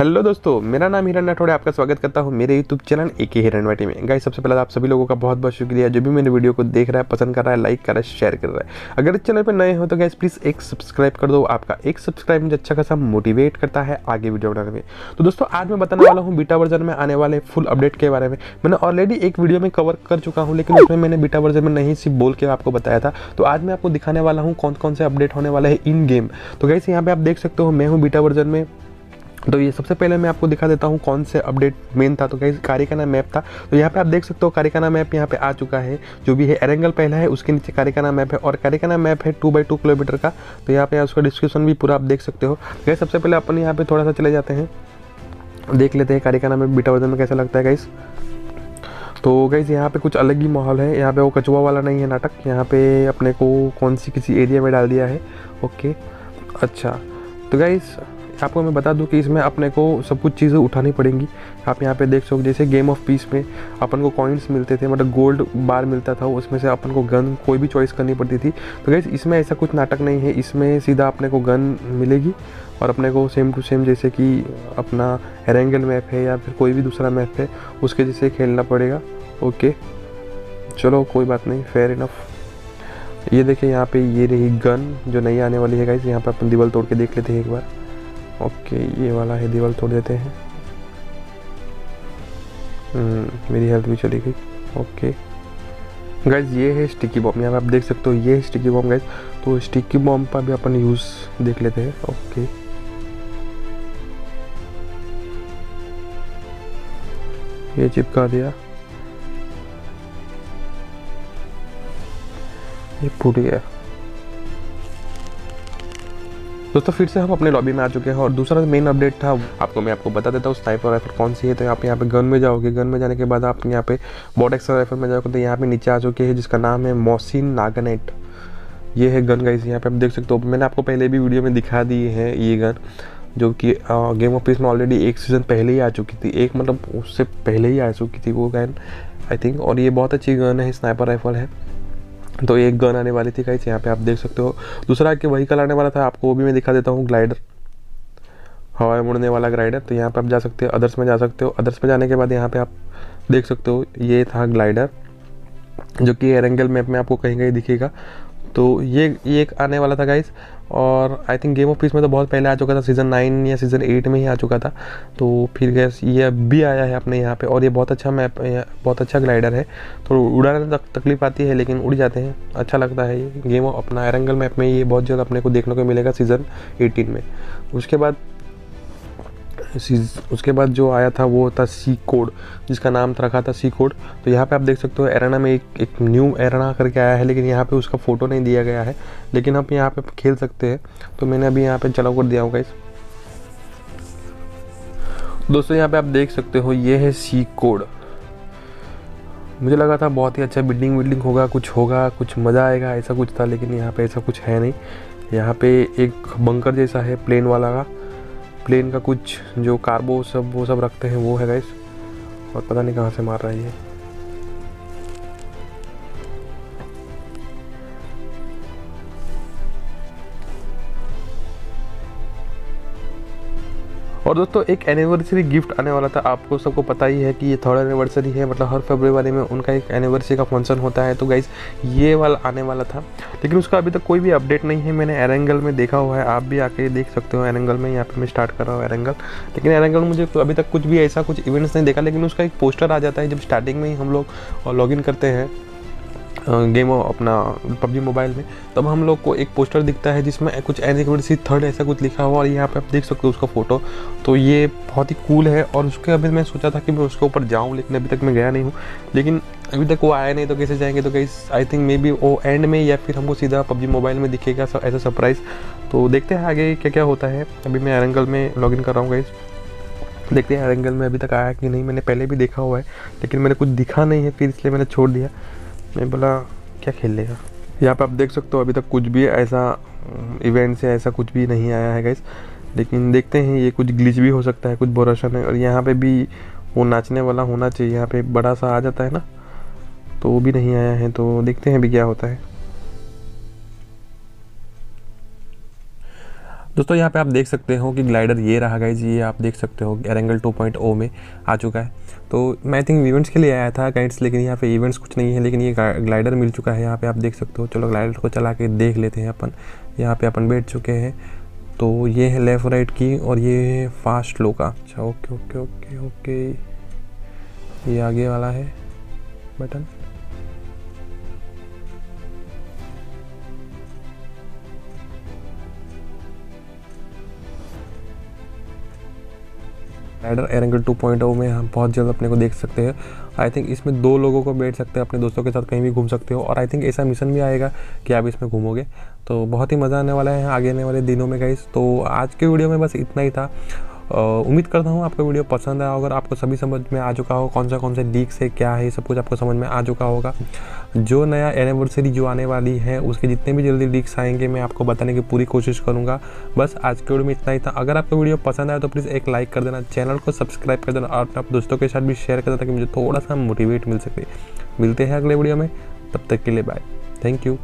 Hello दोस्तों, मेरा नाम हिरण राठौड़ है, आपका स्वागत करता हूँ मेरे यूट्यूब चैनल ए के हिरण वाटी में। गाइस, सबसे पहले आप सभी लोगों का बहुत बहुत शुक्रिया, जो भी मेरे वीडियो को देख रहा है, पसंद कर रहा है, लाइक कर रहा है शेयर कर रहा है। अगर इस चैनल पर नए हो तो गाइस प्लीज़ एक सब्सक्राइब कर दो, आपका एक सब्सक्राइब मुझे अच्छा खासा मोटिवेट करता है आगे वीडियो बनाने में। तो दोस्तों, आज मैं बताने वाला हूँ बीटा वर्जन में आने वाले फुल अपडेट के बारे में। मैंने ऑलरेडी एक वीडियो में कवर कर चुका हूँ, लेकिन उसमें मैंने बीटा वर्जन में नहीं सिर्फ़ बोल के आपको बताया था। तो आज मैं आपको दिखाने वाला हूँ कौन कौन से अपडेट होने वाले हैं इन गेम तो गाइस, यहाँ पे आप देख सकते हो, मैं हूँ बीटा वर्जन में तो ये सबसे पहले मैं आपको दिखा देता हूँ कौन से अपडेट मेन था। तो कहीं कारिकाना मैप था। तो यहाँ पे आप देख सकते हो कारिकाना मैप यहाँ पे आ चुका है, जो भी है एरेंगल पहला है, उसके नीचे कारिकाना मैप है और कारिकाना मैप है टू बाई टू किलोमीटर का। तो यहाँ पे उसका डिस्क्रिप्शन भी पूरा आप देख सकते हो। गैस सबसे पहले अपन यहाँ पे थोड़ा सा चले जाते हैं। देख लेते हैं कारिकाना मैप बीटा वर्जन में कैसा लगता है गाइस तो गाइज़ यहाँ पे कुछ अलग ही माहौल है। यहाँ पे वो कचुआ वाला नहीं है नाटक। यहाँ पे अपने को कौन सी किसी एरिया में डाल दिया है। ओके अच्छा। तो गाइज़ आपको मैं बता दूँ कि इसमें अपने को सब कुछ चीज़ें उठानी पड़ेंगी। आप यहाँ पे देख सकते जैसे गेम ऑफ़ पीस में अपन को कॉइन्स मिलते थे मतलब गोल्ड बार मिलता था, उसमें से अपन को गन कोई भी चॉइस करनी पड़ती थी। तो गैस इसमें ऐसा कुछ नाटक नहीं है, इसमें सीधा अपने को गन मिलेगी और अपने को सेम टू सेम जैसे कि अपना एरेंगल मैप है या फिर कोई भी दूसरा मैप है, उसके जैसे खेलना पड़ेगा। ओके, चलो कोई बात नहीं फेयर इनफ ये देखिए, यहाँ पे ये रही गन जो नई आने वाली है गाइस यहाँ पे अपन दीवार तोड़ के देख लेते हैं एक बार। ओके ये वाला है दीवार तोड़ देते हैं। हम्म, मेरी हेल्थ भी चली गई। ओके। गैस ये है स्टिकी बॉम्ब यहाँ आप देख सकते हो ये है स्टिकी बॉम्ब गैस तो स्टिकी बॉम्ब का भी अपन यूज़ देख लेते हैं। ओके। ये चिपका दिया। ये फूट गया। दोस्तों, फिर से हम अपने लॉबी में आ चुके हैं और दूसरा मेन अपडेट था, आपको मैं आपको बता देता हूँ स्नाइपर राइफल कौन सी है? तो आप यहाँ पे गन में जाओगे। गन में जाने के बाद आप यहाँ पे बॉड एक्सर राइफल में जाओगे तो यहाँ पे नीचे आ चुके हैं, जिसका नाम है मोसिन नागनेट ये है गन गाइस यहाँ पे आप देख सकते हो। मैंने आपको पहले भी वीडियो में दिखा दी है ये गन जो कि गेम ऑफ़ पीस में ऑलरेडी एक सीज़न पहले ही आ चुकी थी। एक मतलब उससे पहले ही आ चुकी थी वो गन आई थिंक और ये बहुत अच्छी गन है स्नाइपर राइफल है। तो एक गन आने वाली थी कहीं यहाँ पे आप देख सकते हो। दूसरा कि वहीकल आने वाला था, आपको वो भी मैं दिखा देता हूँ ग्लाइडर हवा मुड़ने वाला ग्लाइडर तो यहाँ पे आप जा सकते हो अदर्स में जा सकते हो। अदर्स में जाने के बाद यहाँ पे आप देख सकते हो, ये था ग्लाइडर जो कि एरेंगल मैप में आपको कहीं कहीं दिखेगा। तो ये ये एक आने वाला था गाइस और I think game of peace में तो बहुत पहले आ चुका था सीज़न नाइन या सीज़न एट में ही आ चुका था। तो फिर गैस ये भी आया है अपने यहाँ पे, और ये बहुत अच्छा मैप बहुत अच्छा ग्लाइडर है। तो उड़ाने तक तकलीफ़ आती है, लेकिन उड़ जाते हैं। अच्छा लगता है ये गेम अपना एरंगल मैप में ये बहुत जल्द अपने को देखने को मिलेगा सीज़न एटीन में। उसके बाद उसके बाद जो आया था वो था सी कोड जिसका नाम रखा था सी कोड तो यहाँ पे आप देख सकते हो एराना में एक एक न्यू एराना करके आया है, लेकिन यहाँ पे उसका फ़ोटो नहीं दिया गया है। लेकिन आप यहाँ पे खेल सकते हैं। तो मैंने अभी यहाँ पे चला कर दिया होगा इस दोस्तों, यहाँ पे आप देख सकते हो, ये है सी कोड मुझे लगा था बहुत ही अच्छा बिल्डिंग विल्डिंग होगा, कुछ होगा, कुछ मज़ा आएगा, ऐसा कुछ था, लेकिन यहाँ पे ऐसा कुछ है नहीं। यहाँ पे एक बंकर जैसा है प्लेन वाला का। प्लेन का कुछ जो कार्बो सब, वो सब रखते हैं, वो है गाइस और पता नहीं कहाँ से मार रहा है ये। और दोस्तों, एक एनिवर्सरी गिफ्ट आने वाला था। आपको सबको पता ही है कि ये थर्ड एनिवर्सरी है मतलब हर फरवरी में उनका एक एनिवर्सरी का फ़ंक्शन होता है। तो गाइज़ ये वाला आने वाला था। लेकिन उसका अभी तक कोई भी अपडेट नहीं है। मैंने एरेंगल में देखा हुआ है। आप भी आके देख सकते हो एरेंगल में। यहाँ पे मैं स्टार्ट कर रहा हूँ एरेंगल लेकिन एरेंगल मुझे अभी तक कुछ भी ऐसा कुछ इवेंट्स नहीं देखा। लेकिन उसका एक पोस्टर आ जाता है जब स्टार्टिंग में ही हम लोग लॉग करते हैं। गेम अपना पबजी मोबाइल में। तब हम लोग को एक पोस्टर दिखता है जिसमें कुछ एनिवर्सरी थर्ड ऐसा कुछ लिखा हुआ और यहाँ पे आप देख सकते हो उसका फ़ोटो तो ये बहुत ही कूल है और उसके अभी मैं सोचा था कि मैं उसके ऊपर जाऊँ, लेकिन अभी तक मैं गया नहीं हूँ। लेकिन अभी तक वो आया नहीं तो कैसे जाएँगे? तो कहीं आई थिंक मे बी वो एंड में या फिर हमको सीधा पबजी मोबाइल में दिखेगा ऐसा सरप्राइज़ तो देखते हैं आगे क्या क्या होता है। अभी मैं एरंगल में लॉग इन कर रहा हूँ गाइस देखते हैं एरंगल में अभी तक आया कि नहीं, मैंने पहले भी देखा हुआ है, लेकिन मैंने कुछ दिखा नहीं है, फिर इसलिए मैंने छोड़ दिया। मैं बोला, क्या खेल लेगा यहाँ पे आप देख सकते हो, अभी तक कुछ भी ऐसा इवेंट से ऐसा कुछ भी नहीं आया है गाइस लेकिन देखते हैं, ये कुछ ग्लिच भी हो सकता है, कुछ बोराशन है, और यहाँ पे भी वो नाचने वाला होना चाहिए, यहाँ पे बड़ा सा आ जाता है ना तो वो भी नहीं आया है तो देखते हैं अभी क्या होता है। दोस्तों, यहाँ पे आप देख सकते हो कि ग्लाइडर ये रहा गाइज़ ये आप देख सकते हो एरेंगल 2.0 में आ चुका है। तो मैं थिंक इवेंट्स के लिए आया था गाइड्स लेकिन यहाँ पे इवेंट्स कुछ नहीं है, लेकिन ये ग्लाइडर मिल चुका है, यहाँ पे आप देख सकते हो। चलो, ग्लाइडर को चला के देख लेते हैं अपन। यहाँ पे अपन बैठ चुके हैं। तो ये है लेफ़्ट राइट की और ये है फास्ट लो का। अच्छा ओके ओके ओके ओके ये आगे वाला है बटन राइडर एरेंगल 2.0 में हम बहुत जल्द अपने को देख सकते हैं। आई थिंक इसमें दो लोगों को बैठ सकते हैं, अपने दोस्तों के साथ कहीं भी घूम सकते हो। और आई थिंक ऐसा मिशन भी आएगा कि आप इसमें घूमोगे। तो बहुत ही मज़ा आने वाला है, आगे आने वाले दिनों में गाइस तो आज के वीडियो में बस इतना ही था। उम्मीद करता हूँ आपको वीडियो पसंद आया अगर आपको सभी समझ में आ चुका हो कौन सा कौन सा लीक्स है, क्या है सब कुछ आपको समझ में आ चुका होगा। जो नया एनिवर्सरी जो आने वाली है, उसके जितने भी जल्दी लीक्स आएँगे, मैं आपको बताने की पूरी कोशिश करूँगा। बस आज के वीडियो में इतना ही था। अगर आपको वीडियो पसंद आया तो प्लीज़ एक लाइक कर देना चैनल को सब्सक्राइब कर देना और अपने दोस्तों के साथ भी शेयर कर देना ताकि मुझे थोड़ा सा मोटिवेट मिल सके। मिलते हैं अगले वीडियो में, तब तक के लिए bye thank you